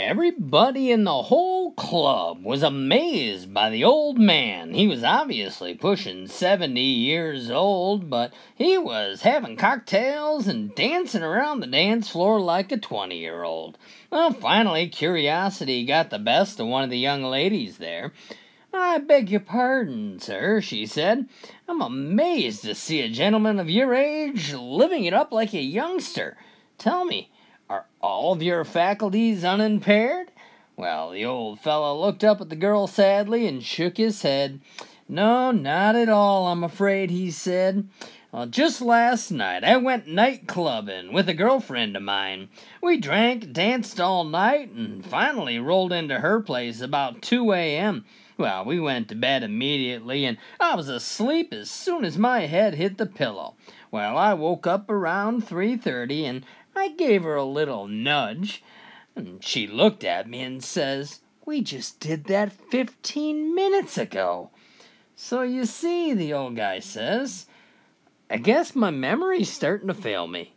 Everybody in the whole club was amazed by the old man. He was obviously pushing 70 years old, but he was having cocktails and dancing around the dance floor like a 20 year old. Well, finally, curiosity got the best of one of the young ladies there. I beg your pardon, sir, she said. I'm amazed to see a gentleman of your age living it up like a youngster. Tell me, are all of your faculties unimpaired? Well, the old fellow looked up at the girl sadly and shook his head. No, not at all, I'm afraid, he said. Well, just last night I went night clubbing with a girlfriend of mine. We drank, danced all night, and finally rolled into her place about 2 a.m. Well, we went to bed immediately, and I was asleep as soon as my head hit the pillow. Well, I woke up around 3:30 and I gave her a little nudge, and she looked at me and says, We just did that 15 minutes ago. So you see, the old guy says, I guess my memory's starting to fail me.